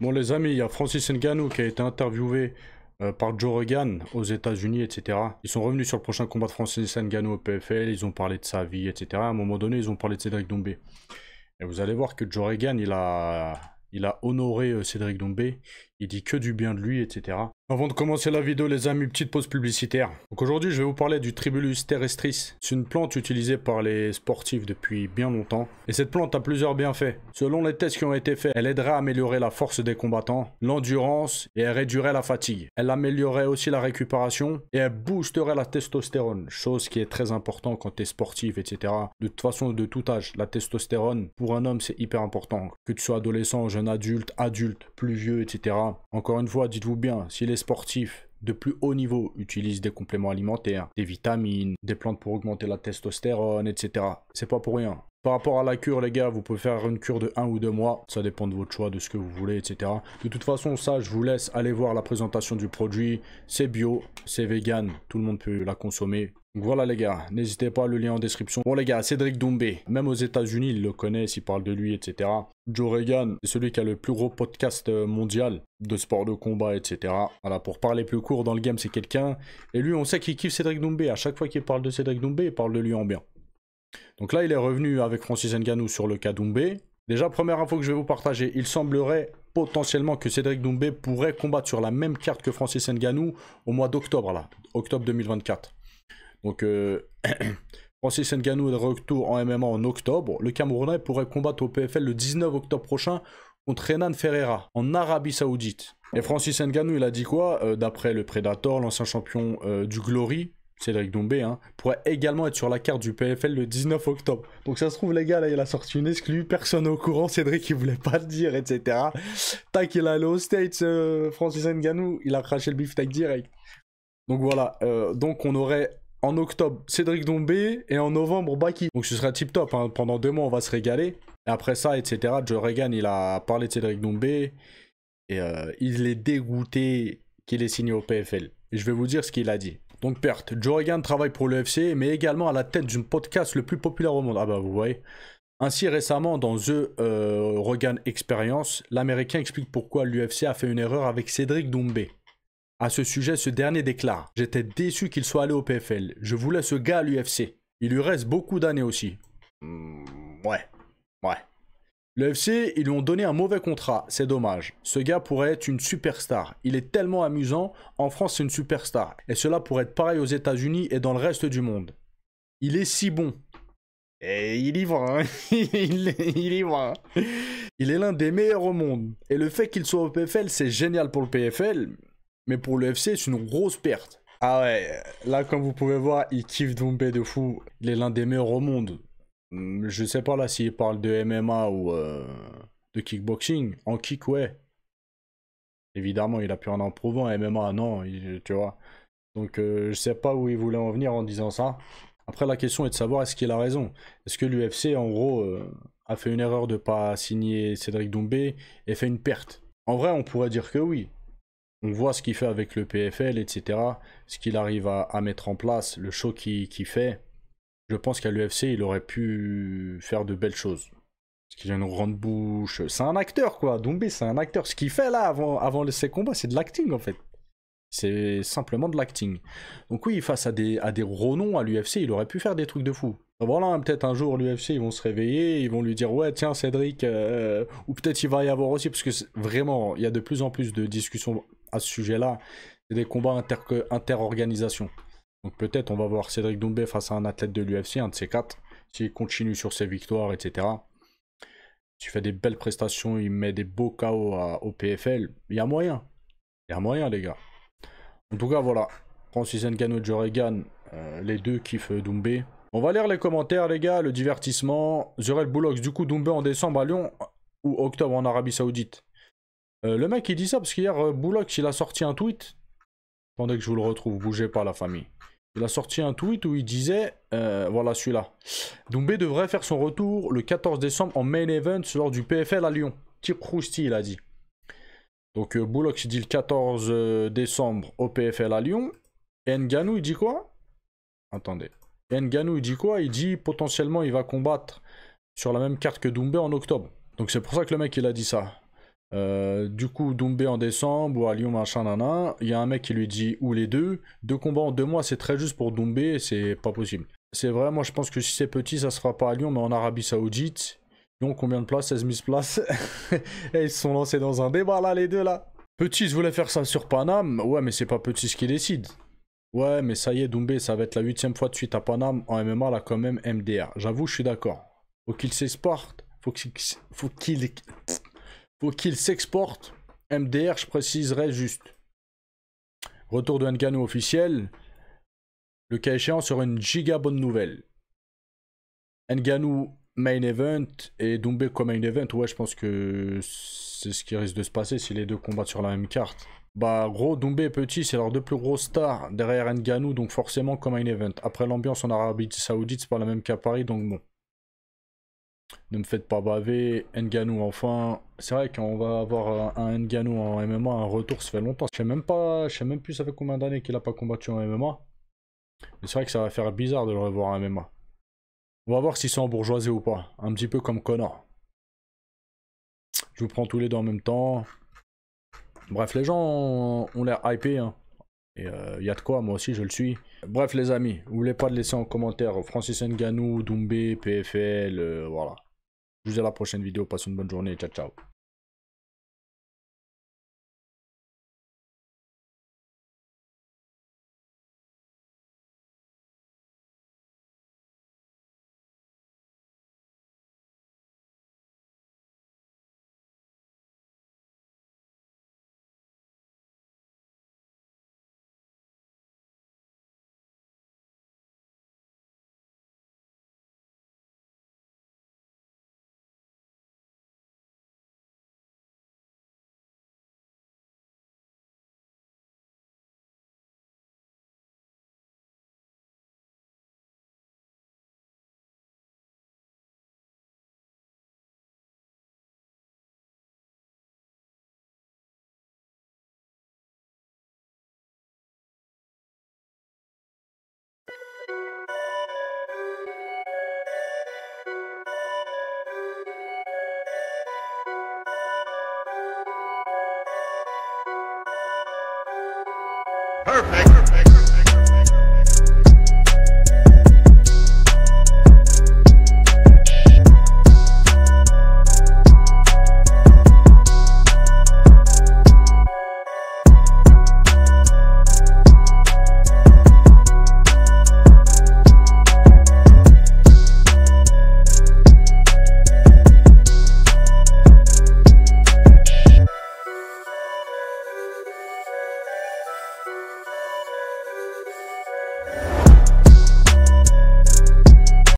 Bon les amis, il y a Francis Ngannou qui a été interviewé euh, par Joe Rogan aux États-Unis, etc. Ils sont revenus sur le prochain combat de Francis Ngannou au PFL, ils ont parlé de sa vie, etc. À un moment donné, ils ont parlé de Cédric Doumbé. Et vous allez voir que Joe Rogan, il a, il a honoré euh, Cédric Doumbé, il dit que du bien de lui, etc. Avant de commencer la vidéo, les amis, petite pause publicitaire. Donc aujourd'hui, je vais vous parler du Tribulus terrestris. C'est une plante utilisée par les sportifs depuis bien longtemps. Et cette plante a plusieurs bienfaits. Selon les tests qui ont été faits, elle aiderait à améliorer la force des combattants, l'endurance et elle réduirait la fatigue. Elle améliorerait aussi la récupération et elle boosterait la testostérone, chose qui est très important quand tu es sportif, etc. De toute façon, de tout âge, la testostérone, pour un homme, c'est hyper important. Que tu sois adolescent, jeune adulte, adulte, plus vieux, etc. Encore une fois, dites-vous bien, si les sportifs de plus haut niveau utilisent des compléments alimentaires, des vitamines, des plantes pour augmenter la testostérone, etc. C'est pas pour rien. Par rapport à la cure, les gars, vous pouvez faire une cure de 1 ou 2 mois. Ça dépend de votre choix, de ce que vous voulez, etc. De toute façon, ça, je vous laisse aller voir la présentation du produit. C'est bio, c'est vegan, tout le monde peut la consommer. Voilà les gars, n'hésitez pas, le lien en description. Bon les gars, Cédric Doumbé, même aux États-Unis, ils le connaissent, ils parlent de lui, etc. Joe Reagan, c'est celui qui a le plus gros podcast euh, mondial de sport de combat, etc. Voilà, pour parler plus court dans le game, c'est quelqu'un. Et lui, on sait qu'il kiffe Cédric Doumbé. À chaque fois qu'il parle de Cédric Doumbé, il parle de lui en bien. Donc là, il est revenu avec Francis Ngannou sur le cas Doumbé. Déjà, première info que je vais vous partager, il semblerait potentiellement que Cédric Doumbé pourrait combattre sur la même carte que Francis Ngannou au mois d'octobre, là, octobre 2024. Donc, euh, Francis Ngannou est de retour en MMA en octobre. Le Camerounais pourrait combattre au PFL le 19 octobre prochain contre Renan Ferreira en Arabie Saoudite. Et Francis Ngannou, il a dit quoi euh, D'après le Predator, l'ancien champion euh, du Glory, Cédric Dombé, hein, pourrait également être sur la carte du PFL le 19 octobre. Donc ça se trouve, les gars, là, il a sorti une exclue, personne au courant, Cédric, il voulait pas le dire, etc. Tac, il a allé aux States, Francis Ngannou, il a craché le beefsteak direct. Donc voilà, donc on aurait en octobre, Cédric Dombé et en novembre, Baki. Donc ce sera tip top. Hein. Pendant deux mois, on va se régaler. Et après ça, etc. Joe Reagan, il a parlé de Cédric Dombé et euh, il est dégoûté qu'il ait signé au PFL. Et je vais vous dire ce qu'il a dit. Donc perte, Joe Reagan travaille pour l'UFC, mais également à la tête d'une podcast le plus populaire au monde. Ah bah vous voyez. Ainsi récemment dans The euh, Rogan Experience, l'Américain explique pourquoi l'UFC a fait une erreur avec Cédric Dombé. À ce sujet, ce dernier déclare J'étais déçu qu'il soit allé au PFL. Je voulais ce gars à l'UFC. Il lui reste beaucoup d'années aussi. Hmm, ouais, ouais. L'UFC, ils lui ont donné un mauvais contrat, c'est dommage. Ce gars pourrait être une superstar. Il est tellement amusant, en France c'est une superstar. Et cela pourrait être pareil aux États-Unis et dans le reste du monde. Il est si bon. Et il y va, hein. il, il y va. Il est l'un des meilleurs au monde. Et le fait qu'il soit au PFL, c'est génial pour le PFL, mais pour l'UFC, c'est une grosse perte. Ah ouais, là, comme vous pouvez voir, il kiffe Doumbé de fou. Il est l'un des meilleurs au monde. Hmm, je sais pas là s'il parle de MMA ou euh, de kickboxing. En kick, ouais. Évidemment, il a pu en en MMA, non, tu vois. Donc, euh, je sais pas où il voulait en venir en disant ça. Après, la question est de savoir est-ce qu'il a raison? Est-ce que l'UFC, en gros, euh, a fait une erreur de pas signer Cédric Doumbé et fait une perte? En vrai, on pourrait dire que oui on voit ce qu'il fait avec le PFL, etc. Ce qu'il arrive à, mettre en place, le show qu'il fait. Je pense qu'à l'UFC, il aurait pu faire de belles choses. Parce qu'il a une grande bouche. C'est un acteur, quoi. Doumbé, c'est un acteur. Ce qu'il fait là, avant, avant ses combats, c'est de l'acting, en fait. C'est simplement de l'acting. Donc oui, face à des, à des noms à l'UFC, il aurait pu faire des trucs de fou. Voilà, hein, peut-être un jour l'UFC ils vont se réveiller, ils vont lui dire ouais tiens Cédric, euh, ou peut-être il va y avoir aussi parce que vraiment il y a de plus en plus de discussions à ce sujet-là, c'est des combats inter interorganisation. Donc peut-être on va voir Cédric Doumbé face à un athlète de l'UFC, un de ces quatre, s'il continue sur ses victoires, etc. S'il fait des belles prestations, il met des beaux KO au PFL, il y a moyen. Il y a moyen les gars. En tout cas voilà, Francis Ngannou Joe euh, les deux kiffent Doumbé. On va lire les commentaires les gars, le divertissement. Zurel Bullocks, du coup Doumbé en décembre à Lyon ou octobre en Arabie Saoudite? Euh, le mec il dit ça parce qu'hier euh, il a sorti un tweet. Attendez que je vous le retrouve, bougez pas la famille. Il a sorti un tweet où il disait, euh, voilà celui-là. Doumbé devrait faire son retour le 14 décembre en main event lors du PFL à Lyon. Type Rousti il a dit. Donc euh, il dit le 14 décembre au PFL à Lyon. Et Nganou il dit quoi? Attendez. Nganou il dit quoi? Il dit potentiellement il va combattre sur la même carte que Doumbé en octobre. Donc c'est pour ça que le mec il a dit ça. Euh, du coup, Doumbé en décembre ou à Lyon, machin, nana. Il y a un mec qui lui dit ou les deux. Deux combats en deux mois, c'est très juste pour Doumbé, c'est pas possible. C'est vrai, moi je pense que si c'est petit, ça se fera pas à Lyon, mais en Arabie Saoudite. Lyon, combien de places? 16 000 places. Et ils se sont lancés dans un débat là, les deux là. Petit, je voulais faire ça sur Paname. Ouais, mais c'est pas Petit ce qui décide. Ouais, mais ça y est, Doumbé, ça va être la huitième fois de suite à Paname. En MMA, là, quand même, MDR. J'avoue, je suis d'accord. Faut qu'il s'exporte. Faut qu'il. Faut qu'il. Faut qu'il s'exporte. MDR, je préciserai juste. Retour de Nganou officiel. Le cas échéant sur une giga bonne nouvelle. Nganou main event et Doumbé comme main event. Ouais, je pense que c'est ce qui risque de se passer si les deux combattent sur la même carte. Bah, gros, Doumbé et Petit, c'est leurs deux plus gros stars derrière Nganou, donc forcément comme main event. Après, l'ambiance en Arabie Saoudite, c'est pas la même qu'à Paris, donc bon. Ne me faites pas baver. Nganou, enfin. C'est vrai qu'on va avoir un Nganou en MMA, un retour, ça fait longtemps. Je sais même pas, je sais même plus ça fait combien d'années qu'il a pas combattu en MMA. Mais c'est vrai que ça va faire bizarre de le revoir en MMA. On va voir s'ils sont bourgeoisés ou pas. Un petit peu comme Connor. Je vous prends tous les deux en même temps. Bref, les gens ont l'air hypés. Hein. Et il euh, y a de quoi, moi aussi je le suis. Bref les amis, n'oubliez pas de laisser en commentaire Francis Nganou, Doumbé, PFL, euh, voilà. Je vous dis à la prochaine vidéo, passez une bonne journée, ciao ciao. Perfect.